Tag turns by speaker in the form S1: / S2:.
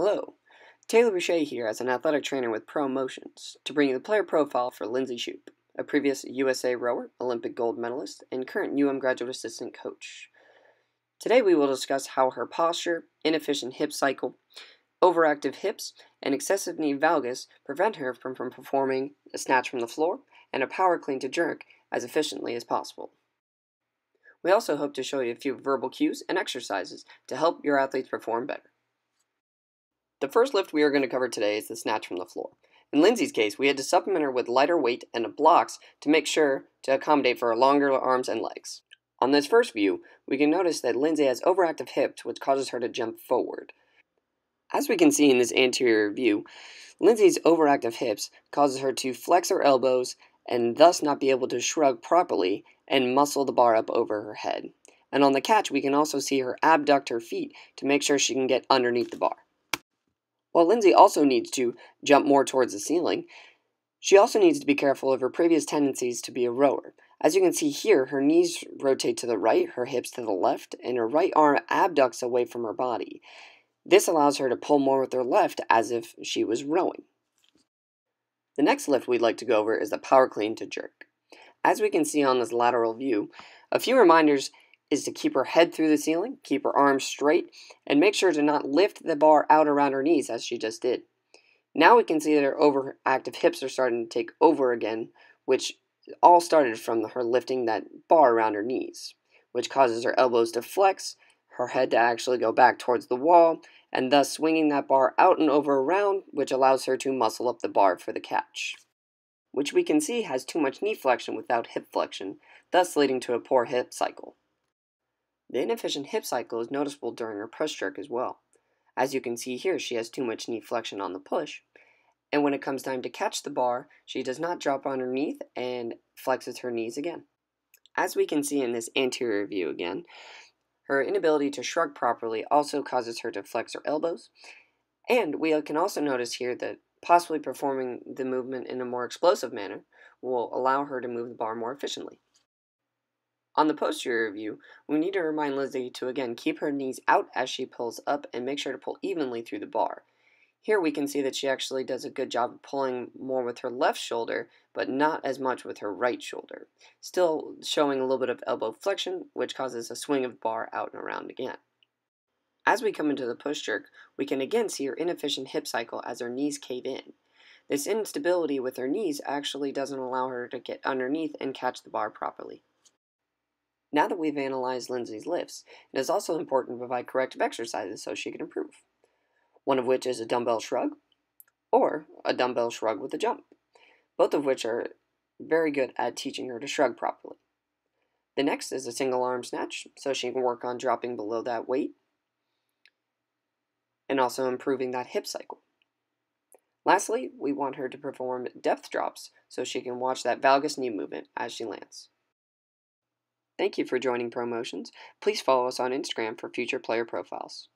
S1: Hello, Taylor Boucher here as an athletic trainer with Pro Motions to bring you the player profile for Lindsay Shoop, a previous USA rower, Olympic gold medalist, and current UM graduate assistant coach. Today we will discuss how her posture, inefficient hip cycle, overactive hips, and excessive knee valgus prevent her from, from performing a snatch from the floor and a power clean to jerk as efficiently as possible. We also hope to show you a few verbal cues and exercises to help your athletes perform better. The first lift we are going to cover today is the snatch from the floor. In Lindsay's case, we had to supplement her with lighter weight and blocks to make sure to accommodate for her longer arms and legs. On this first view, we can notice that Lindsay has overactive hips, which causes her to jump forward. As we can see in this anterior view, Lindsay's overactive hips causes her to flex her elbows and thus not be able to shrug properly and muscle the bar up over her head. And on the catch, we can also see her abduct her feet to make sure she can get underneath the bar. While Lindsay also needs to jump more towards the ceiling, she also needs to be careful of her previous tendencies to be a rower. As you can see here, her knees rotate to the right, her hips to the left, and her right arm abducts away from her body. This allows her to pull more with her left as if she was rowing. The next lift we'd like to go over is the power clean to jerk. As we can see on this lateral view, a few reminders is to keep her head through the ceiling, keep her arms straight, and make sure to not lift the bar out around her knees as she just did. Now we can see that her overactive hips are starting to take over again, which all started from her lifting that bar around her knees, which causes her elbows to flex, her head to actually go back towards the wall, and thus swinging that bar out and over around, which allows her to muscle up the bar for the catch which we can see has too much knee flexion without hip flexion, thus leading to a poor hip cycle. The inefficient hip cycle is noticeable during her push jerk as well. As you can see here, she has too much knee flexion on the push, and when it comes time to catch the bar, she does not drop underneath and flexes her knees again. As we can see in this anterior view again, her inability to shrug properly also causes her to flex her elbows, and we can also notice here that possibly performing the movement in a more explosive manner will allow her to move the bar more efficiently. On the posterior view, we need to remind Lizzie to again keep her knees out as she pulls up and make sure to pull evenly through the bar. Here we can see that she actually does a good job of pulling more with her left shoulder, but not as much with her right shoulder. Still showing a little bit of elbow flexion, which causes a swing of bar out and around again. As we come into the push jerk, we can again see her inefficient hip cycle as her knees cave in. This instability with her knees actually doesn't allow her to get underneath and catch the bar properly. Now that we've analyzed Lindsay's lifts, it is also important to provide corrective exercises so she can improve. One of which is a dumbbell shrug, or a dumbbell shrug with a jump, both of which are very good at teaching her to shrug properly. The next is a single arm snatch, so she can work on dropping below that weight and also improving that hip cycle. Lastly, we want her to perform depth drops so she can watch that valgus knee movement as she lands. Thank you for joining ProMotions. Please follow us on Instagram for future player profiles.